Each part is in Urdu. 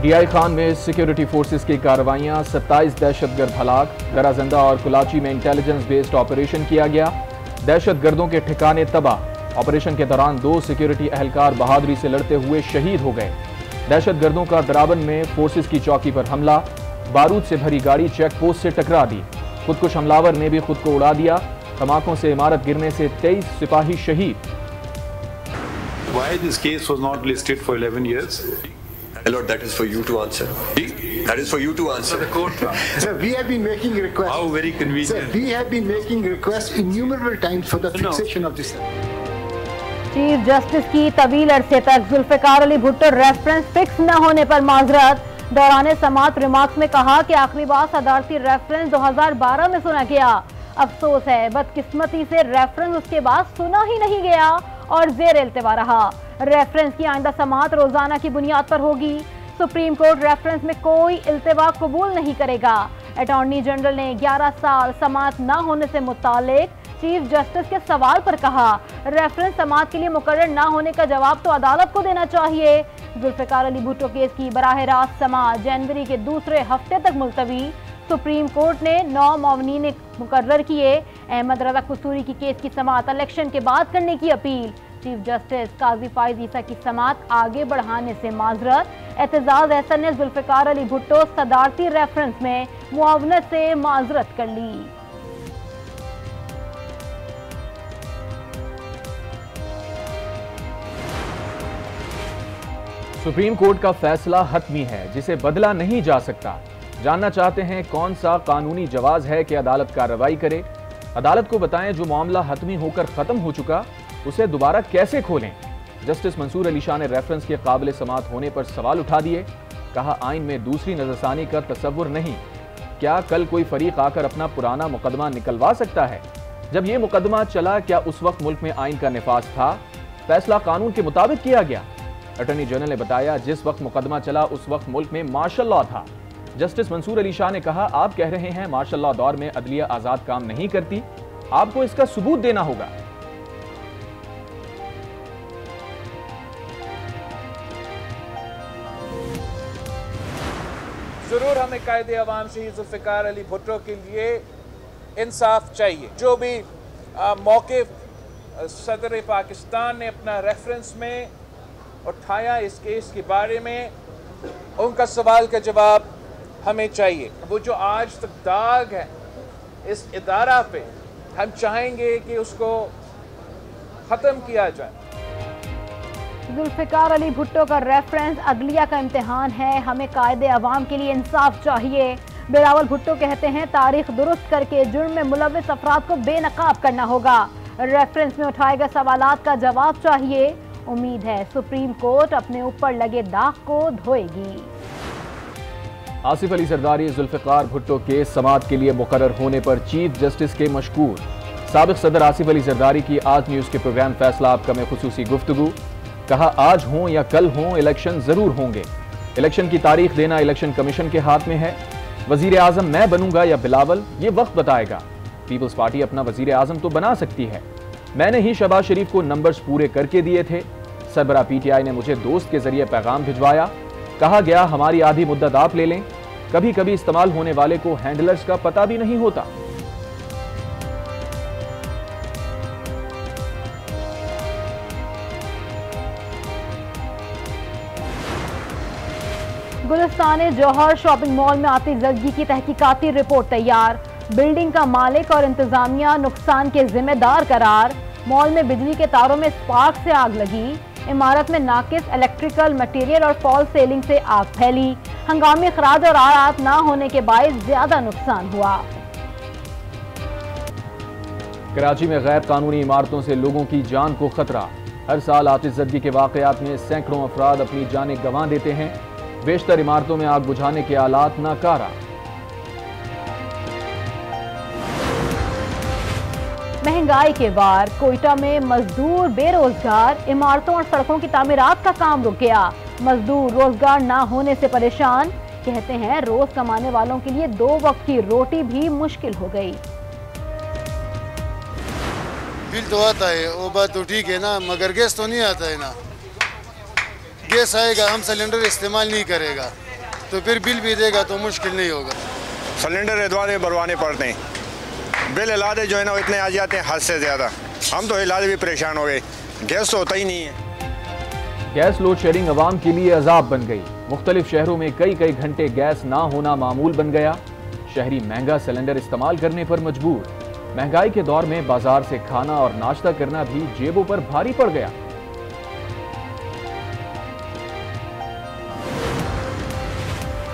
ڈی آئی خان میں سیکیورٹی فورسز کی کارروائیاں ستائیس دہشت گرد ہلاک درازندہ اور کلاچی میں انٹیلیجنس بیسڈ آپریشن کیا گیا۔ دہشت گردوں کے ٹھکانے تباہ۔ آپریشن کے دوران دو سیکیورٹی اہلکار بہادری سے لڑتے ہوئے شہید ہو گئے۔ دہشت گردوں کا درابن میں فورسز کی چوکی پر حملہ۔ بارود سے بھری گاڑی چیک پوسٹ سے ٹکرا دی۔ خودکش حملاور نے بھی خود کو اڑا دیا۔ دھماکوں سے عمارت گرنے سے تیئیس سپاہی شہید۔ Why this case was not listed for 11 years? My lord, that is for you to answer. That is for you to answer. The court. Sir, we have been making requests. How very Sir, convenient. we have been making requests innumerable times for the No. fixation of this. Chief justice کی طویل عرصے تک ذوالفقار علی بھٹو ریفرنس فکس نہ ہونے پر معذرت دوران سماعت ریمارکس میں کہا کہ آخری بار صدارتی ریفرنس دو ہزار بارہ میں سنا گیا افسوس ہے بدقسمتی سے ریفرنس اس کے بعد سنا ہی نہیں گیا اور زیر التوا رہا ریفرنس کی آئندہ سماعت روزانہ کی بنیاد پر ہوگی۔ سپریم کورٹ ریفرنس میں کوئی التوا قبول نہیں کرے گا۔ اٹارنی جنرل نے گیارہ سال سماعت نہ ہونے سے متعلق چیف جسٹس کے سوال پر کہا۔ ریفرنس سماعت کے لیے مقرر نہ ہونے کا جواب تو عدالت کو دینا چاہیے۔ ذوالفقار علی بھٹو کیس کی براہ راست سماعت جنوری کے دوسرے ہفتے تک ملتوی۔ سپریم کورٹ نے نو معاونین مقرر کیے۔ احمد رضا قصوری کی کیس کی سماعت الیکشن کے بعد کرنے کی اپیل۔ چیف جسٹس قاضی فائز عیسیٰ کی سماعت آگے بڑھانے سے معذرت۔ اعتزاز احسن نے ذوالفقار علی بھٹو صدارتی ریفرنس میں معاونت سے معذرت کر لی۔ سپریم کورٹ کا فیصلہ حتمی ہے، جسے بدلا نہیں جا سکتا۔ جاننا چاہتے ہیں کون سا قانونی جواز ہے کہ عدالت کارروائی کرے۔ عدالت کو بتائیں جو معاملہ حتمی ہو کر ختم ہو چکا۔ اسے دوبارہ کیسے کھولیں؟ جسٹس منصور علی شاہ نے ریفرنس کے قابل سماعت ہونے پر سوال اٹھا دیے، کہا، آئین میں دوسری نظرثانی کا تصور نہیں۔ کیا کل کوئی فریق آ کر اپنا پرانا مقدمہ نکلوا سکتا ہے؟ جب یہ مقدمہ چلا، کیا اس وقت ملک میں آئین کا نفاذ تھا؟ فیصلہ قانون کے مطابق کیا گیا؟ اٹارنی جنرل نے بتایا، جس وقت مقدمہ چلا، اس وقت ملک میں مارشل لا تھا۔ جسٹس منصور علی شاہ نے کہا، آپ کہہ رہے ہیں مارشل لا دور میں عدلیہ آزاد کام نہیں کرتی۔ آپ کو اس کا ثبوت دینا ہوگا۔ ضرور ہمیں قائد عوام سے ذوالفقار علی بھٹو کے لیے انصاف چاہیے۔ جو بھی موقف صدر پاکستان نے اپنا ریفرنس میں اٹھایا اس کیس کے بارے میں، ان کا سوال کا جواب ہمیں چاہیے۔ وہ جو آج تک داغ ہے، اس ادارہ پہ ہم چاہیں گے کہ اس کو ختم کیا جائے۔ ذوالفقار علی بھٹو کا ریفرنس عدلیہ کا امتحان ہے۔ ہمیں قائد عوام کے لیے انصاف چاہیے۔ بلاول بھٹو کہتے ہیں، تاریخ درست کر کے جرم میں ملوث افراد کو بے نقاب کرنا ہوگا۔ ریفرنس میں اٹھائے گئے سوالات کا جواب چاہیے۔ امید ہے سپریم کورٹ اپنے اوپر لگے داغ کو دھوئے گی۔ آصف علی زرداری ذوالفقار بھٹو کے سماعت کے لیے مقرر ہونے پر چیف جسٹس کے مشکور۔ سابق صدر آصف علی زرداری کی آج نیوز کے پروگرام فیصلہ آپ کا میں خصوصی گفتگو۔ کہا آج ہوں یا کل ہوں، الیکشن ضرور ہوں گے۔ الیکشن کی تاریخ دینا الیکشن کمیشن کے ہاتھ میں ہے۔ وزیر اعظم میں بنوں گا یا بلاول، یہ وقت بتائے گا۔ پیپلز پارٹی اپنا وزیر اعظم تو بنا سکتی ہے۔ میں نے ہی شہباز شریف کو نمبرز پورے کر کے دیے تھے۔ سربراہ پی ٹی آئی نے مجھے دوست کے ذریعے پیغام بھجوایا۔ کہا گیا، ہماری آدھی مدت آپ لے لیں۔ کبھی کبھی استعمال ہونے والے کو ہینڈلرز کا پتہ بھی نہیں ہوتا۔ گلستان جوہر شاپنگ مال میں آتی زدگی کی تحقیقاتی رپورٹ تیار۔ بلڈنگ کا مالک اور انتظامیہ نقصان کے ذمہ دار قرار۔ مال میں بجلی کے تاروں میں سپارک سے آگ لگی۔ عمارت میں ناقص الیکٹریکل مٹیریل اور فال سیلنگ سے آگ پھیلی۔ ہنگامی اخراج اور آرات نہ ہونے کے باعث زیادہ نقصان ہوا۔ کراچی میں غیر قانونی عمارتوں سے لوگوں کی جان کو خطرہ۔ ہر سال آتش زدگی کے واقعات میں سینکڑوں افراد اپنی جانیں گنوا دیتے ہیں۔ بیشتر عمارتوں میں آگ بجھانے کے آلات ناکارہ۔ مہنگائی کے وار کوئٹہ میں مزدور بے روزگار عمارتوں اور سڑکوں کی تعمیرات کا کام رک گیا۔ مزدور روزگار نہ ہونے سے پریشان کہتے ہیں روز کمانے والوں کے لیے دو وقت کی روٹی بھی مشکل ہو گئی۔ بل تو آتا ہے وہ بات تو ٹھیک ہے نا مگر گیس تو نہیں آتا ہے نا۔ گیس آئے گا ہم سلنڈر استعمال نہیں کرے گا۔ تو پھر بل بھی دے گا تو مشکل نہیں ہوگا۔ سلنڈر ادوارے بھروانے پڑتے ہیں۔ بل علاوہ جو ہے نا اتنے آ جاتے ہیں حد سے زیادہ۔ ہم تو علاج بھی پریشان ہو گئے۔ گیس تو ہوتا ہی نہیں ہے۔ گیس لوڈ شیڈنگ عوام کے لیے عذاب بن گئی۔ مختلف شہروں میں کئی کئی گھنٹے گیس نہ ہونا معمول بن گیا۔ شہری مہنگا سلنڈر استعمال کرنے پر مجبور۔ مہنگائی کے دور میں بازار سے کھانا اور ناشتہ کرنا بھی جیبوں پر بھاری پڑ گیا۔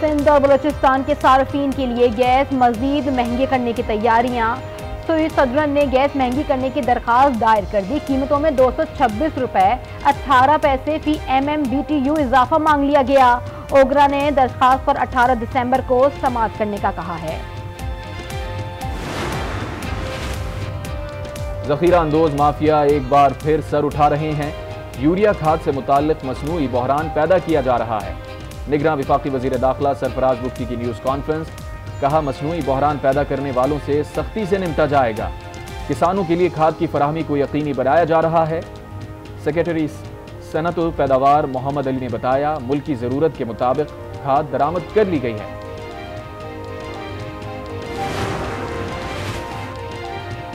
سندھ اور بلوچستان کے صارفین کے لیے گیس مزید مہنگے کرنے کی تیاریاں۔ سوئی صدرن نے گیس مہنگی کرنے کی درخواست دائر کر دی۔ قیمتوں میں دو سو چھبیس روپے، اٹھارہ پیسے فی M M B T U اضافہ مانگ لیا گیا۔ اوگرا نے درخواست پر اٹھارہ دسمبر کو سماعت کرنے کا کہا ہے۔ ذخیرہ اندوز مافیا ایک بار پھر سر اٹھا رہے ہیں۔ یوریا کھاد سے متعلق مصنوعی بحران پیدا کیا جا رہا ہے۔ نگراں وفاقی وزیر داخلہ سرفراز مفتی کی نیوز کانفرنس، کہا مصنوعی بحران پیدا کرنے والوں سے سختی سے نمٹا جائے گا۔ کسانوں کے لیے کھاد کی فراہمی کو یقینی بنایا جا رہا ہے۔ سیکرٹری صنعت و پیداوار محمد علی نے بتایا، ملک کی ضرورت کے مطابق کھاد درامد کر لی گئی ہے۔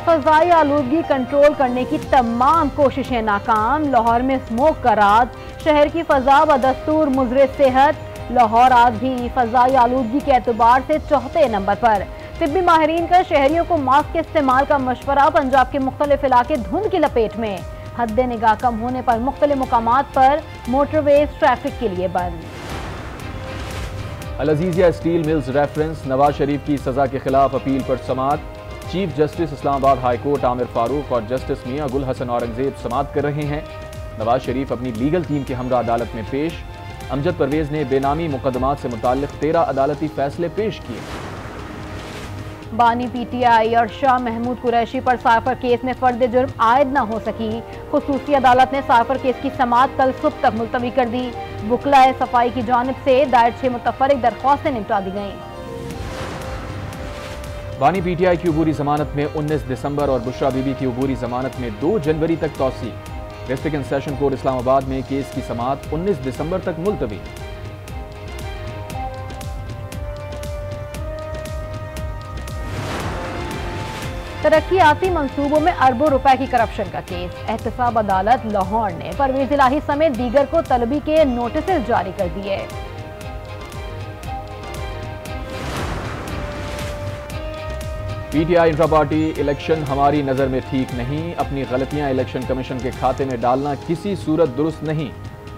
فضائی آلودگی کنٹرول کرنے کی تمام کوششیں ناکام، لاہور میں سموک کا رات شہر کی فضا بدستور مضر صحت، لاہور آج بھی فضائی آلودگی کے اعتبار سے چوتھے نمبر پر۔ طبی ماہرین کا شہریوں کو ماسک کے استعمال کا مشورہ پنجاب کے مختلف علاقے دھند کی لپیٹ میں۔ حد نگاہ کم ہونے پر مختلف مقامات پر موٹر ویز ٹریفک کے لیے بند۔ Al Azizia steel mills reference, Nawaz Sharif کی سزا کے خلاف اپیل پر سماعت۔ چیف جسٹس اسلام آباد ہائی کورٹ عامر فاروق اور جسٹس میاں گل حسن اورنگزیب سماعت کر رہے ہیں۔ نواز شریف اپنی لیگل ٹیم کے ہمراہ عدالت میں پیش۔ امجد پرویز نے بے نامی مقدمات سے متعلق تیرہ عدالتی فیصلے پیش کیے۔ بانی پی ٹی آئی اور شاہ محمود قریشی پر سائفر کیس میں فرد جرم عائد نہ ہو سکی۔ خصوصی عدالت نے سائفر کیس کی سماعت کل صبح تک ملتوی کر دی۔ بکلا صفائی کی جانب سے دائر چھ متفرق درخواستیں نمٹا دی گئیں۔ بانی پی ٹی آئی کی عبوری ضمانت میں انیس دسمبر اور بشرا بی بی کی عبوری ضمانت میں دو جنوری تک توسیع۔ ڈسٹرکٹ سیشن کورٹ اسلام آباد میں کیس کی سماعت انیس دسمبر تک ملتوی۔ ترقیاتی منصوبوں میں اربوں روپے کی کرپشن کا کیس احتساب عدالت لاہور نے پرویز الہی سمیت دیگر کو طلبی کے نوٹسز جاری کر دیے۔ P T I intra party election ہماری نظر میں ٹھیک نہیں، اپنی غلطیاں الیکشن کمیشن کے کھاتے میں ڈالنا کسی صورت درست نہیں۔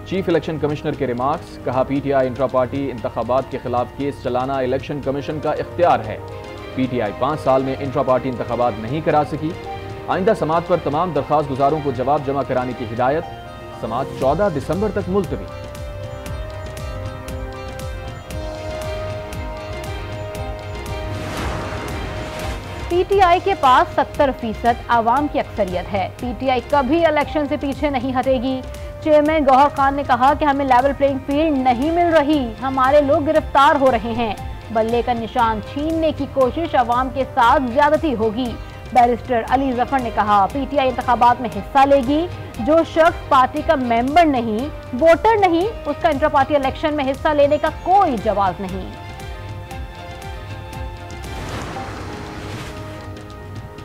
چیف الیکشن کمشنر کے ریمارکس، کہا P T I intra party انتخابات کے خلاف کیس چلانا الیکشن کمیشن کا اختیار ہے۔ پی ٹی آئی پانچ سال میں انٹرا پارٹی انتخابات نہیں کرا سکی۔ آئندہ سماعت پر تمام درخواست گزاروں کو جواب جمع کرانے کی ہدایت۔ سماعت چودہ دسمبر تک ملتوی۔ ٹی آئی کے پاس ستر فیصد عوام کی اکثریت ہے۔ پی ٹی آئی کبھی الیکشن سے پیچھے نہیں ہٹے گی۔ چیئرمین گوہر خان نے کہا کہ ہمیں لیول پلینگ فیلڈ نہیں مل رہی۔ ہمارے لوگ گرفتار ہو رہے ہیں۔ بلے کا نشان چھیننے کی کوشش عوام کے ساتھ زیادتی ہوگی۔ بیرسٹر علی ظفر نے کہا پی ٹی آئی انتخابات میں حصہ لے گی۔ جو شخص پارٹی کا ممبر نہیں، ووٹر نہیں، اس کا انٹر پارٹی الیکشن میں حصہ لینے کا کوئی جواز نہیں۔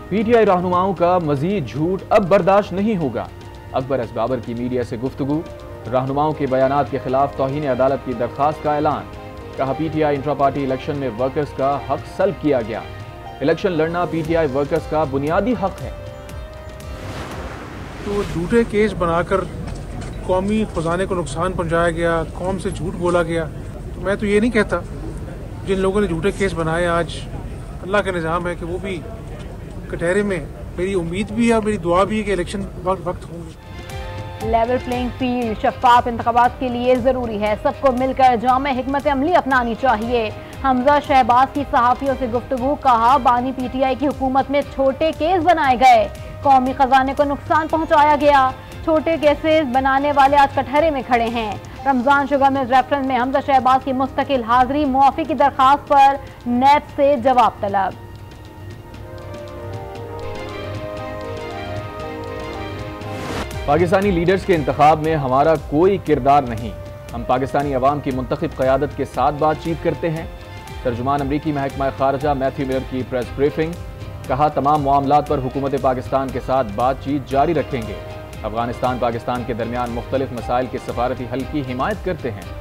پی ٹی آئی رہنماؤں کا مزید جھوٹ اب برداشت نہیں ہوگا۔ اکبر اسبابر کی میڈیا سے گفتگو، رہنماؤں کے بیانات کے خلاف توہین عدالت کی درخواست کا اعلان۔ کہا، P T I intra party election میں ورکرز کا حق سلب کیا گیا۔ الیکشن لڑنا پی ٹی آئی ورکرز کا بنیادی حق ہے۔ تو جھوٹے کیس بنا کر قومی خزانے کو نقصان پہنچایا گیا، قوم سے جھوٹ بولا گیا۔ تو میں تو یہ نہیں کہتا، جن لوگوں نے جھوٹے کیس بنائے آج اللہ کا نظام ہے کہ وہ بھی کٹہرے میں میری امید بھی ہے اور میری دعا بھی ہے کہ الیکشن وقت ہوں گے لیول پلینگ فیلڈ شفاف انتخابات کے لیے ضروری ہے۔ سب کو مل کر جامع حکمت عملی اپنانی چاہیے۔ حمزہ شہباز کی صحافیوں سے گفتگو، کہا، بانی پی ٹی آئی کی حکومت میں چھوٹے کیس بنائے گئے۔ قومی خزانے کو نقصان پہنچایا گیا۔ چھوٹے کیسز بنانے والے آج کٹہرے میں کھڑے ہیں۔ رمضان شوگر میں ریفرنس میں حمزہ شہباز کی مستقل حاضری، معافی کی درخواست پر نیب سے جواب طلب۔ پاکستانی لیڈرز کے انتخاب میں ہمارا کوئی کردار نہیں۔ ہم پاکستانی عوام کی منتخب قیادت کے ساتھ بات چیت کرتے ہیں۔ ترجمان امریکی محکمہ خارجہ میتھیو میئر کی پریس بریفنگ کہا تمام معاملات پر حکومت پاکستان کے ساتھ بات چیت جاری رکھیں گے۔ افغانستان پاکستان کے درمیان مختلف مسائل کے سفارتی حل کی حمایت کرتے ہیں۔